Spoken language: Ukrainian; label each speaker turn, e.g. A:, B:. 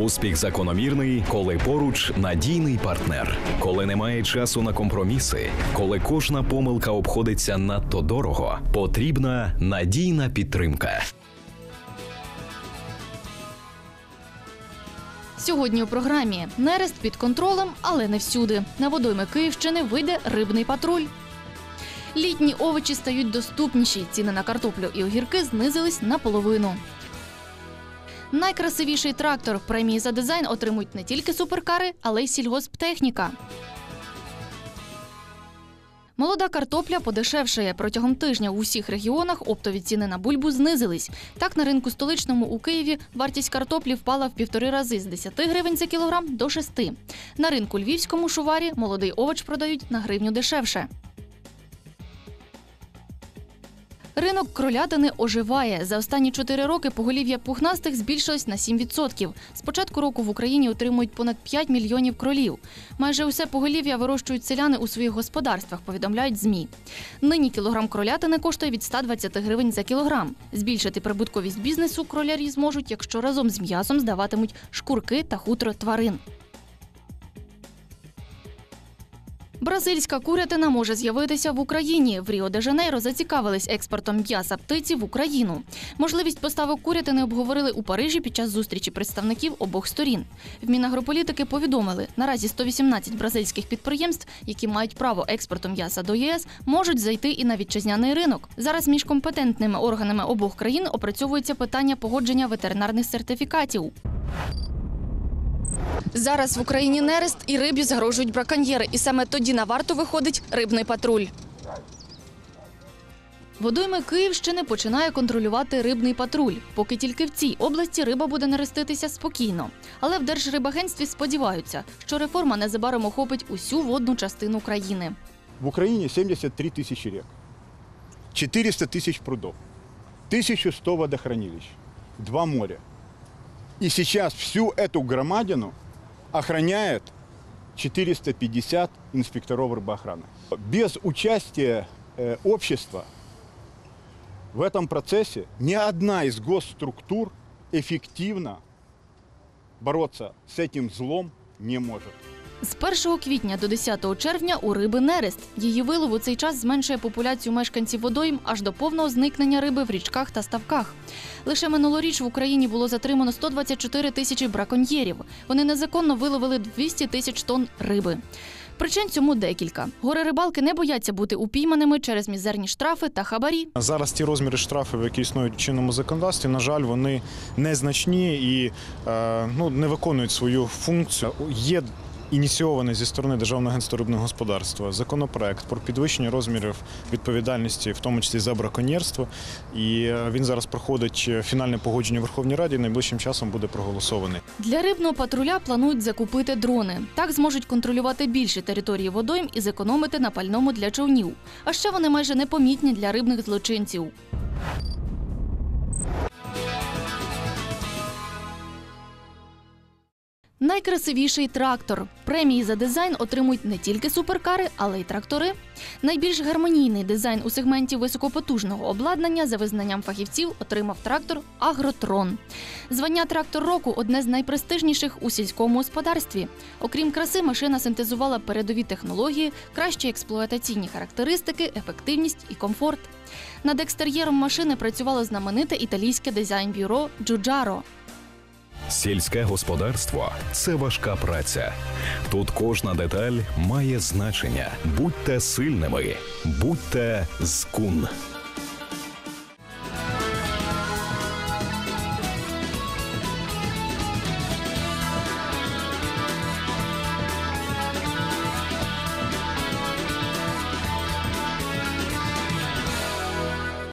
A: Успіх закономірний, коли поруч надійний партнер, коли немає часу на компроміси, коли кожна помилка обходиться надто дорого, потрібна надійна підтримка.
B: Сьогодні у програмі нерест під контролем, але не всюди. На водойми Київщини вийде рибний патруль. Літні овочі стають доступніші. Ціни на картоплю і огірки знизились наполовину. Найкрасивіший трактор премії за дизайн отримують не тільки суперкари, але й сільгосптехніка. Молода картопля подешевшає. Протягом тижня в усіх регіонах оптові ціни на бульбу знизились. Так, на ринку столичному у Києві вартість картоплі впала в півтори рази з 10 гривень за кілограм до 6. На ринку львівському шуварі молодий овоч продають на гривню дешевше. Ринок кролятини оживає. За останні чотири роки поголів'я пухнастих збільшилось на 7%. З початку року в Україні отримують понад 5 мільйонів кролів. Майже усе поголів'я вирощують селяни у своїх господарствах, повідомляють ЗМІ. Нині кілограм кролятини коштує від 120 гривень за кілограм. Збільшити прибутковість бізнесу кролярі зможуть, якщо разом з м'ясом здаватимуть шкурки та хутро тварин. Бразильська курятина може з'явитися в Україні. В Ріо-де-Жанейро зацікавились експортом м'яса птиці в Україну. Можливість поставок курятини обговорили у Парижі під час зустрічі представників обох сторін. В Мінагрополітики повідомили, наразі 118 бразильських підприємств, які мають право експорту м'яса до ЄС, можуть зайти і на вітчизняний ринок. Зараз між компетентними органами обох країн опрацьовується питання погодження ветеринарних сертифікатів. Зараз в Україні нерест і рибі загрожують браконьєри, і саме тоді на варту виходить рибний патруль. Водойми Київщини починає контролювати рибний патруль. Поки тільки в цій області риба буде нереститися спокійно. Але в Держрибагентстві сподіваються, що реформа незабаром охопить усю водну частину країни.
C: В Украине 73 тысячи рек, 400 тысяч прудов, 1100 водохранилищ, два моря. И сейчас всю эту громадину охраняет 450 инспекторов рыбоохраны. Без участия э, общества в этом процессе ни одна из госструктур эффективно бороться с этим злом не может.
B: З 1 квітня до 10 червня у риби нерест. Її вилов у цей час зменшує популяцію мешканців водойм аж до повного зникнення риби в річках та ставках. Лише минулоріч в Україні було затримано 124 тисячі браконьєрів. Вони незаконно виловили 200 тисяч тонн риби. Причин цьому декілька. Гори рибалки не бояться бути упійманими через мізерні штрафи та хабарі.
D: Зараз ті розміри штрафів, які існують в чинному законодавстві, на жаль, вони незначні і е, ну, не виконують свою функцію. Є ініційований зі сторони Державного агентства рибного господарства законопроект про підвищення розмірів відповідальності, в тому числі за браконьєрство. І е, він зараз проходить фінальне погодження в Верховній Раді. і Найближчим часом буде проголосований.
B: Для рибного патруля планують закупити дрони. Так зможуть контролювати більші території водойм і зекономити на пальному для човнів. А ще вони майже непомітні для рибних злочинців. Найкрасивіший трактор. Премії за дизайн отримують не тільки суперкари, але й трактори. Найбільш гармонійний дизайн у сегменті високопотужного обладнання за визнанням фахівців отримав трактор Агротрон. Звання трактор року одне з найпрестижніших у сільському господарстві. Окрім краси, машина синтезувала передові технології, кращі експлуатаційні характеристики, ефективність і комфорт. Над екстер'єром машини працювало знамените італійське дизайн-бюро Джуджаро.
A: Сільське господарство це важка праця. Тут кожна деталь має значення. Будьте сильними, будьте скун.